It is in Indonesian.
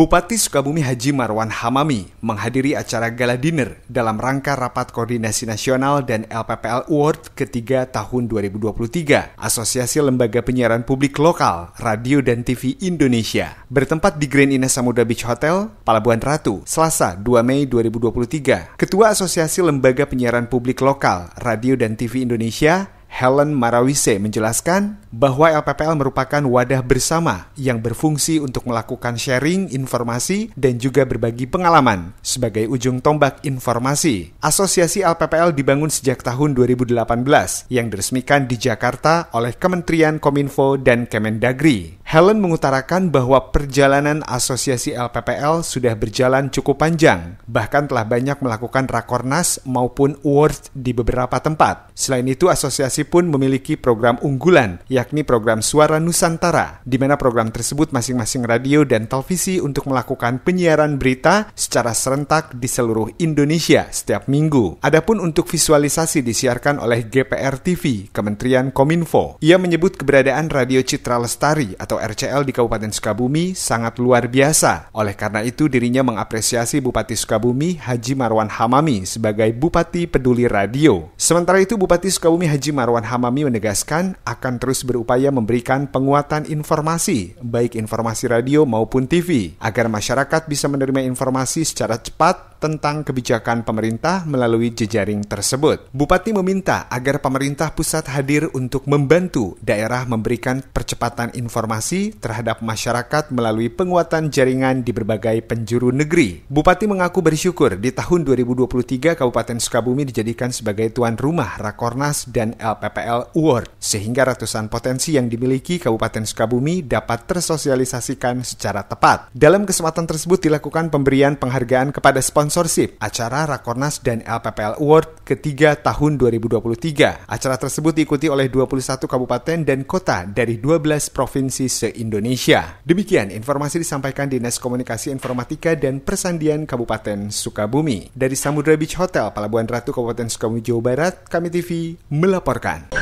Bupati Sukabumi Haji Marwan Hamami menghadiri acara gala dinner dalam rangka Rapat Koordinasi Nasional dan LPPL Award ketiga tahun 2023 Asosiasi Lembaga Penyiaran Publik Lokal Radio dan TV Indonesia bertempat di Grand Ina Samudra Beach Hotel, Palabuhan Ratu, Selasa 2 Mei 2023. Ketua Asosiasi Lembaga Penyiaran Publik Lokal Radio dan TV Indonesia Helen Marawise menjelaskan bahwa LPPL merupakan wadah bersama yang berfungsi untuk melakukan sharing informasi dan juga berbagi pengalaman sebagai ujung tombak informasi. Asosiasi LPPL dibangun sejak tahun 2018 yang diresmikan di Jakarta oleh Kementerian Kominfo dan Kemendagri. Helen mengutarakan bahwa perjalanan asosiasi LPPL sudah berjalan cukup panjang, bahkan telah banyak melakukan rakornas maupun awards di beberapa tempat. Selain itu, asosiasi pun memiliki program unggulan, yakni program Suara Nusantara, di mana program tersebut masing-masing radio dan televisi untuk melakukan penyiaran berita secara serentak di seluruh Indonesia setiap minggu. Adapun untuk visualisasi disiarkan oleh GPR TV, Kementerian Kominfo. Ia menyebut keberadaan Radio Citra Lestari atau RCL di Kabupaten Sukabumi sangat luar biasa. Oleh karena itu dirinya mengapresiasi Bupati Sukabumi Haji Marwan Hamami sebagai Bupati Peduli Radio. Sementara itu Bupati Sukabumi Haji Marwan Hamami menegaskan akan terus berupaya memberikan penguatan informasi, baik informasi radio maupun TV, agar masyarakat bisa menerima informasi secara cepat tentang kebijakan pemerintah melalui jejaring tersebut. Bupati meminta agar pemerintah pusat hadir untuk membantu daerah memberikan percepatan informasi terhadap masyarakat melalui penguatan jaringan di berbagai penjuru negeri. Bupati mengaku bersyukur di tahun 2023 Kabupaten Sukabumi dijadikan sebagai tuan rumah Rakornas dan LP PPL Award, sehingga ratusan potensi yang dimiliki Kabupaten Sukabumi dapat tersosialisasikan secara tepat. Dalam kesempatan tersebut dilakukan pemberian penghargaan kepada sponsorship acara Rakornas dan LPPL Award ketiga tahun 2023. Acara tersebut diikuti oleh 21 kabupaten dan kota dari 12 provinsi se-Indonesia. Demikian informasi disampaikan Dinas Komunikasi Informatika dan Persandian Kabupaten Sukabumi. Dari Samudra Beach Hotel, Palabuhan Ratu, Kabupaten Sukabumi, Jawa Barat, kami TV melaporkan.